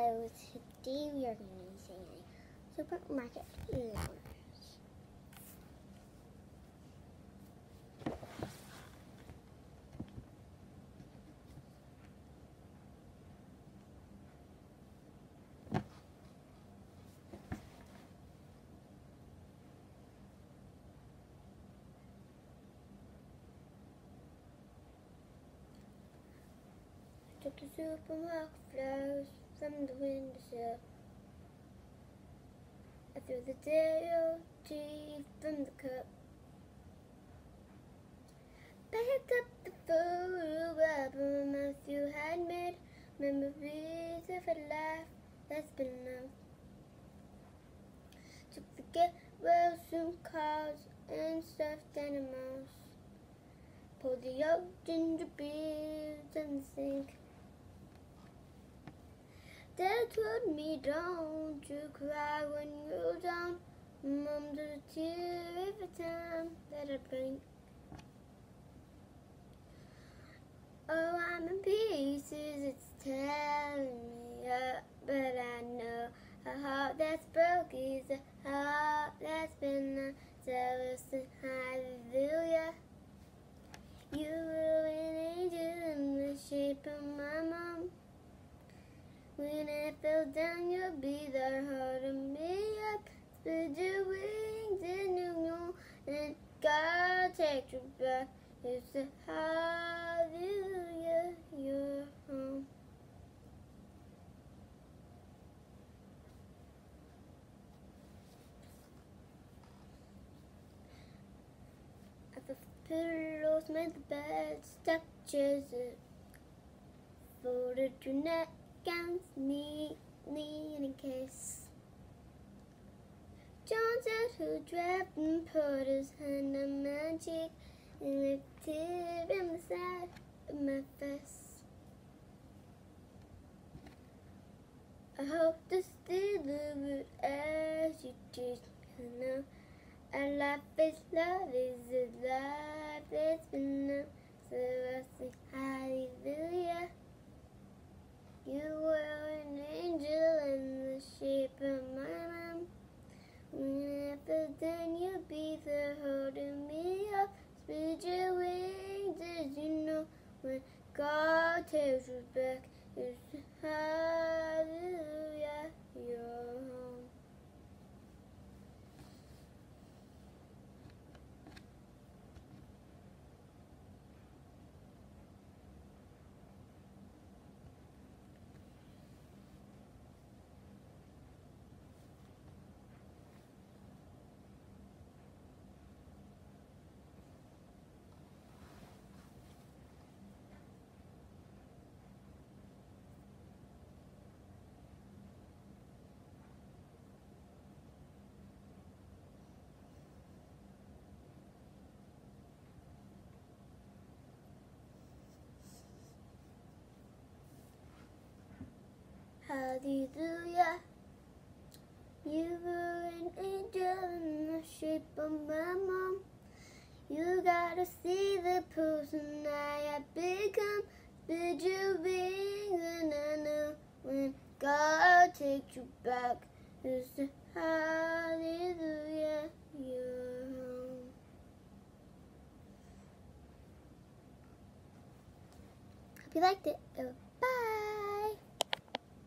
Hello, today we are going to be saying supermarket lounge. Took the supermarket flows from the windowsill. Uh, I threw the tea from the cup. Picked up the photo album Matthew had made. Memories of a life that's been lost. Took the get well soon cars and stuffed animals. Pulled the old ginger beers in the sink. Dad told me don't you cry when you're down. Mom does a tear every time that I blink. Oh, I'm in pieces, it's tearing me up, but I know a heart that's broke is a heart that's been lost. So listen, hallelujah. You were an angel in the shape of my mom. When I fell down, you'll be there holding me up. Spread your wings and you know and God take you back. It's a hallelujah, you're home. The pillows made the bed, stuck chairs, folded your neck against me, in a case. John said who dropped and put his hand on my cheek and licked it in the side of my face. I hope to still live as you teach me now. A life is love is a life that's been known. So I sing hallelujah. You were an angel in the shape of my mom. When I fell down, you'd be there holding me up. Spread your wings as you know when God takes you back. It's hallelujah, you're home. Hallelujah. You were an angel in the shape of my mom. You gotta see the person I have become. Did your wings and I when God takes you back. It's a hallelujah. You're home. Hope you liked it.